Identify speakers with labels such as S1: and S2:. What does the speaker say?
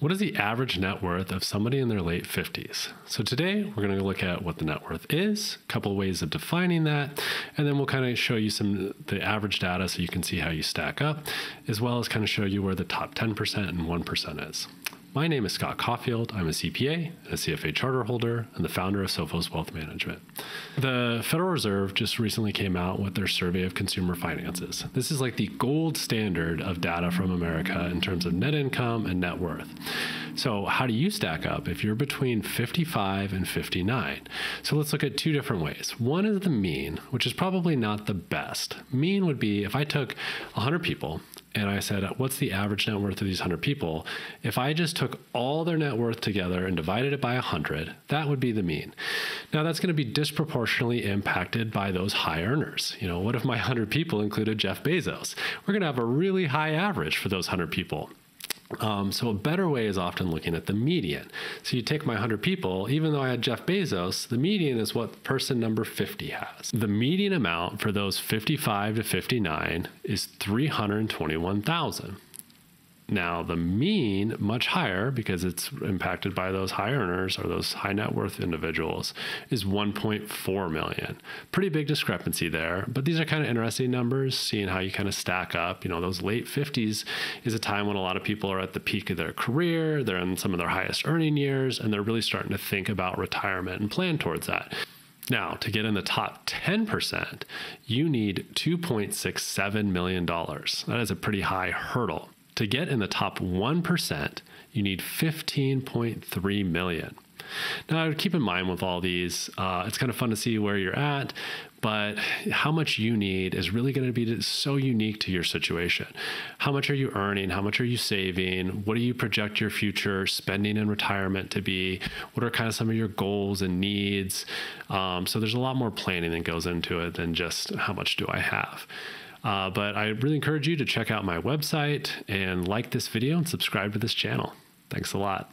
S1: What is the average net worth of somebody in their late 50s? So today we're going to look at what the net worth is, a couple of ways of defining that, and then we'll kind of show you some the average data so you can see how you stack up, as well as kind of show you where the top 10% and 1% is. My name is Scott Caufield. I'm a CPA, a CFA charter holder, and the founder of Sophos Wealth Management. The Federal Reserve just recently came out with their survey of consumer finances. This is like the gold standard of data from America in terms of net income and net worth. So, how do you stack up if you're between 55 and 59? So, let's look at two different ways. One is the mean, which is probably not the best. Mean would be if I took 100 people and I said, What's the average net worth of these 100 people? If I just took all their net worth together and divided it by 100, that would be the mean. Now, that's going to be disproportionately impacted by those high earners. You know, what if my 100 people included Jeff Bezos? We're going to have a really high average for those 100 people. Um, so a better way is often looking at the median. So you take my 100 people, even though I had Jeff Bezos, the median is what person number 50 has. The median amount for those 55 to 59 is 321,000. Now, the mean, much higher because it's impacted by those high earners or those high net worth individuals, is 1.4 million. Pretty big discrepancy there, but these are kind of interesting numbers, seeing how you kind of stack up. You know, those late 50s is a time when a lot of people are at the peak of their career, they're in some of their highest earning years, and they're really starting to think about retirement and plan towards that. Now, to get in the top 10%, you need $2.67 million. That is a pretty high hurdle. To get in the top 1%, you need 15.3 million. Now, keep in mind with all these, uh, it's kind of fun to see where you're at, but how much you need is really going to be so unique to your situation. How much are you earning? How much are you saving? What do you project your future spending in retirement to be? What are kind of some of your goals and needs? Um, so there's a lot more planning that goes into it than just how much do I have. Uh, but I really encourage you to check out my website and like this video and subscribe to this channel. Thanks a lot.